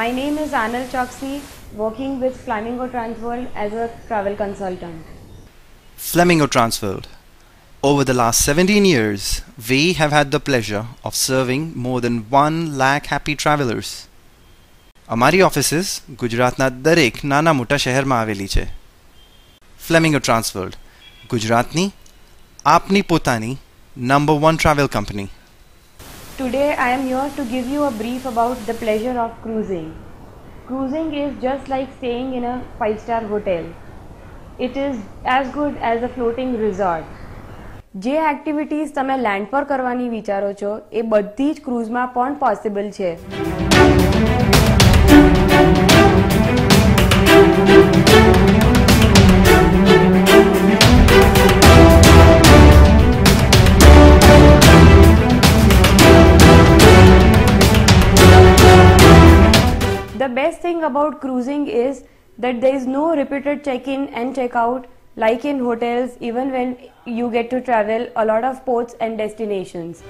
My name is Anil Choksi, working with Flamingo Transworld as a travel consultant. Flamingo Transworld. Over the last 17 years, we have had the pleasure of serving more than 1 lakh happy travelers. અમારી offices ગુજરાતના દરેક નાના મોટા શહેરમાં આવેલી છે flamingo ટ્રાન્સવર્લ્ડ ગુજરાતની આપની પોતાની number one travel company Today I am here to give you a brief about the pleasure of cruising. Cruising is just like staying in a 5 star hotel. It is as good as a floating resort. જે activities તમે land પર કરવાની વિચારો છો એ બધી જ ક્રૂઝમાં પણ possible છે The best thing about cruising is that there is no repeated check-in and check-out like in hotels even when you get to travel a lot of ports and destinations.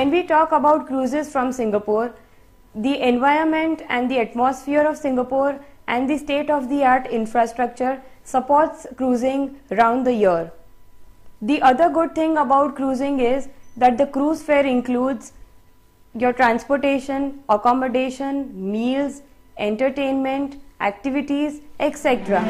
When we talk about cruises from Singapore, the environment and the atmosphere of Singapore and the state-of-the-art infrastructure supports cruising round the year. The other good thing about cruising is that the cruise fare includes your transportation, accommodation, meals, entertainment, activities, etc.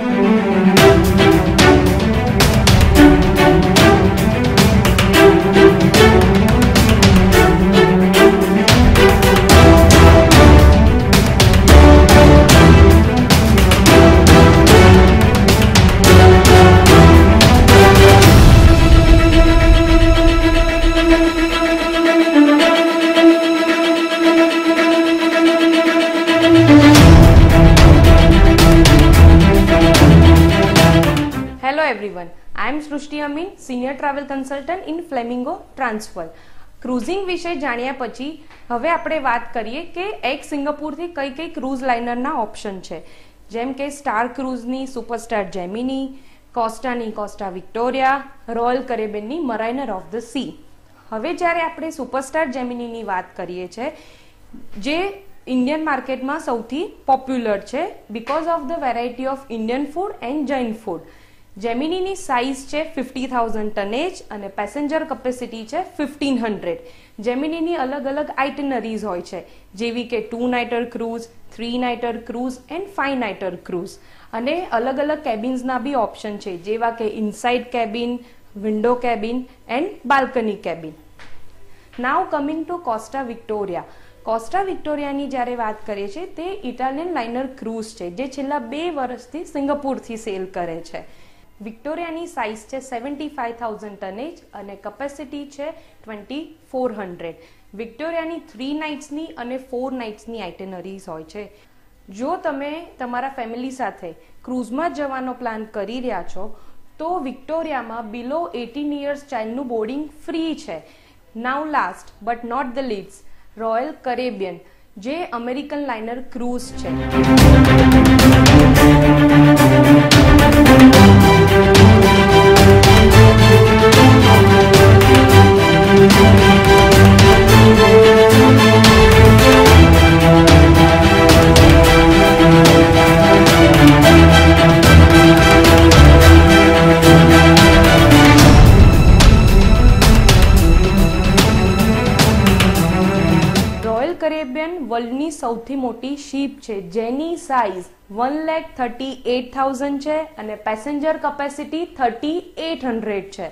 everyone. I am Srushti Amin, Senior Travel Consultant in Flamingo Transworld. Cruising વિશે જાણ્યા પછી હવે આપણે વાત કરીએ કે એક સિંગાપુરથી કઈ કઈ ક્રૂઝ લાઇનરના ઓપ્શન છે જેમ કે સ્ટાર ક્રૂઝની સુપરસ્ટાર જેમિની કોસ્ટાની કોસ્ટા વિક્ટોરિયા રોયલ કરેબેનની મરાઇનર ઓફ ધ સી હવે જ્યારે આપણે સુપરસ્ટાર જેમિનીની વાત કરીએ છીએ જે ઇન્ડિયન માર્કેટમાં સૌથી પોપ્યુલર છે because of the variety of Indian food and Jain food જેમિનીની સાઇઝ છે ફિફ્ટી થાઉઝન્ડ ટનેજ અને પેસેન્જર કેપેસિટી છે ફિફ્ટીન હંડ્રેડ જેમિનીની અલગ અલગ આઇટનરીઝ હોય છે જેવી કે two nighter cruise three nighter cruise and five nighter cruise અને અલગ અલગ કેબિન્સના બી ઓપ્શન છે જેવા કે inside cabin window cabin and balcony cabin now coming to Costa Victoria Costa વિક્ટોરિયાની જ્યારે વાત કરીએ છીએ તે ઇટાલિયન લાઇનર ક્રૂઝ છે જે છેલ્લા બે વર્ષથી સિંગાપુરથી સેલ કરે છે વિક્ટોરિયાની સાઇઝ છે સેવન્ટી ફાઇવ થાઉઝન્ડ ટનેજ અને કપેસિટી છે ટ્વેન્ટી ફોર હન્ડ્રેડ વિક્ટોરિયાની થ્રી નાઇટ્સની અને ફોર નાઇટ્સની આઇટેનરીઝ હોય છે જો તમે તમારા ફેમિલી સાથે ક્રૂઝમાં જવાનો પ્લાન કરી રહ્યા છો તો વિક્ટોરિયામાં બિલો એટીન ઇયર્સ ચાઇલ્ડનું બોર્ડિંગ ફ્રી છે now last but not the લીડ્સ રોયલ કરેબિયન જે અમેરિકન લાઇનર ક્રૂઝ છે વર્લ્ડની સૌથી મોટી શિપ છે જેની size one lakh thirty eight thousand છે અને passenger capacity thirty eight hundred છે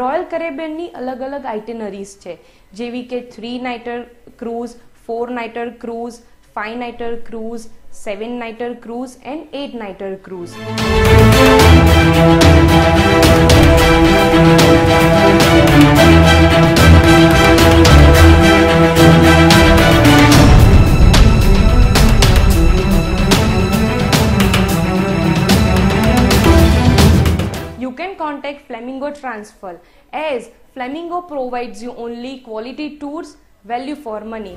રોયલ કરેબિયનની અલગ અલગ આઇટેનરીઝ છે જેવી કે three nighter cruise four nighter cruise five nighter cruise seven nighter cruise and eight nighter cruise contact Flamingo Transfer as Flamingo provides you only quality tours, value for money.